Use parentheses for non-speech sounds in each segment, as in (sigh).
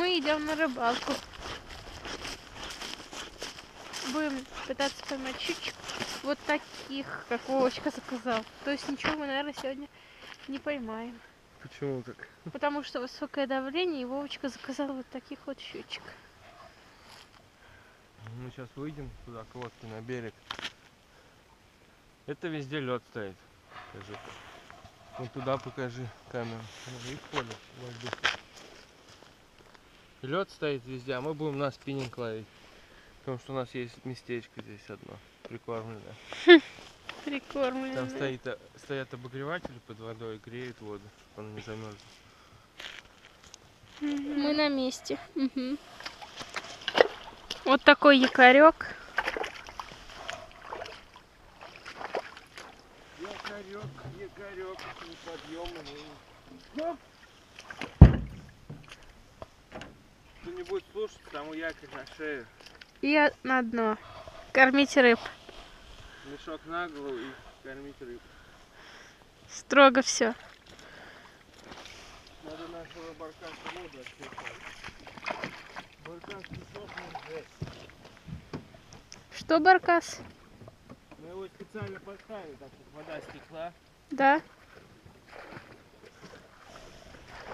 Мы идем на рыбалку. Будем пытаться поймать щучек вот таких, как Вовочка заказал. То есть ничего мы, наверное, сегодня не поймаем. Почему так? Потому что высокое давление, и Вовочка заказал вот таких вот щучек. Мы сейчас выйдем туда, к лодке, на берег. Это везде лед стоит. Покажи. Вот туда покажи камеру. И поле. Лед стоит везде, а мы будем на спиннинг ловить. Потому что у нас есть местечко здесь одно, прикормленное. (laughs) Прикормленные. Там стоит, э, стоят обогреватели под водой и греют воду, чтобы она не замерзла. Мы на месте. Мгм. Вот такой якорек. Якорек, якорек, неподъемный. Кто не будет слушать, тому якорь на шею. И на дно. Кормить рыб. Мешок на голову и кормить рыб. Строго все. Надо нашего баркаса воду отсекать. Баркас сохнет жесть. Что, Баркас? Мы его специально поставили, так чтобы вода стекла. Да?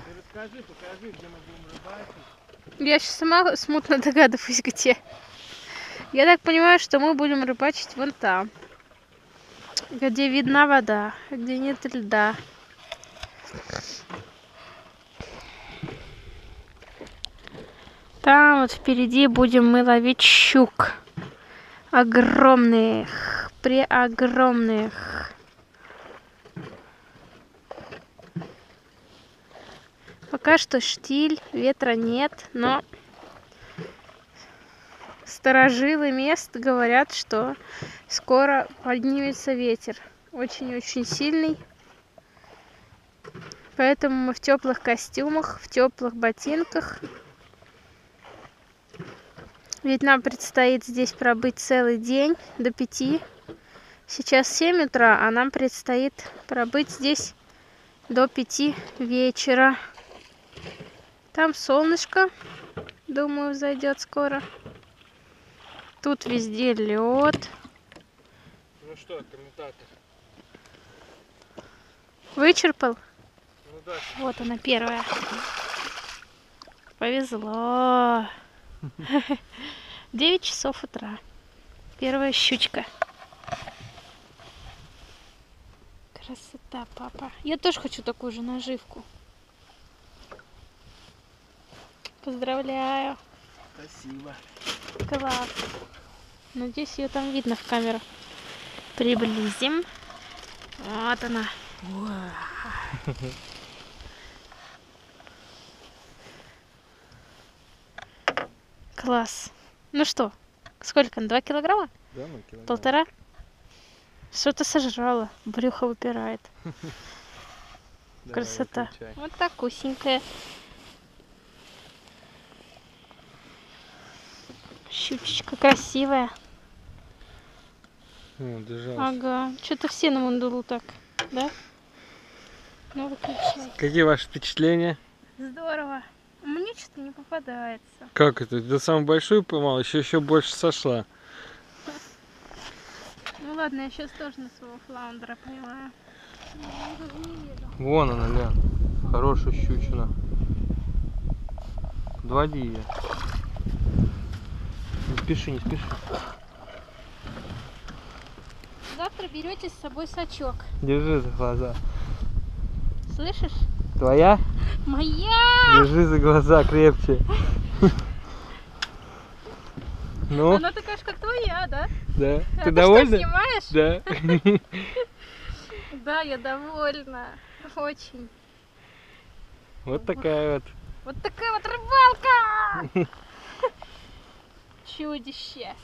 Ты расскажи, покажи, где мы будем рыбачить. Я сейчас сама смутно (laughs) догадываюсь, где. Я так понимаю, что мы будем рыбачить вон там. Где видна вода, где нет льда. Там вот впереди будем мы ловить щук. Огромных, преогромных. Пока что штиль, ветра нет, но сторожилы мест говорят, что скоро поднимется ветер. Очень-очень сильный. Поэтому мы в теплых костюмах, в теплых ботинках. Ведь нам предстоит здесь пробыть целый день до пяти. Сейчас 7 утра, а нам предстоит пробыть здесь до пяти вечера. Там солнышко, думаю, зайдет скоро. Тут везде лед. Ну что, комментатор? Вычерпал? Ну да, Вот она первая. Повезло. (laughs) 9 часов утра. Первая щучка. Красота, папа. Я тоже хочу такую же наживку. Поздравляю. спасибо. Класс. Надеюсь, ее там видно в камеру. Приблизим. Вот она. Класс. Ну что, сколько? Два килограмма? Да, ну килограмм. Полтора? Что-то сожрала. Брюхо выпирает. (laughs) Красота. Вот так усенькая. Щучечка красивая. О, держалась. Ага. Что-то все на мандулу так, да? Ну, выключай. Какие ваши впечатления? Здорово. Мне что-то не попадается. Как это? Ты самую большую поймал, еще еще больше сошла. Ну ладно, я сейчас тоже на своего флаундера поймаю. Вон она, Лен. Хорошая щучина. Подводи ее. Не спеши, не спеши. Завтра берете с собой сачок. Держи за глаза. Слышишь? Твоя? Моя! Держи за глаза крепче. Ну, Она такая же, как твоя, да? да. А Ты что, довольна? снимаешь? Да. (laughs) Да, я довольна. Очень. Вот такая вот. Вот такая вот рыбалка! (laughs) Чудище.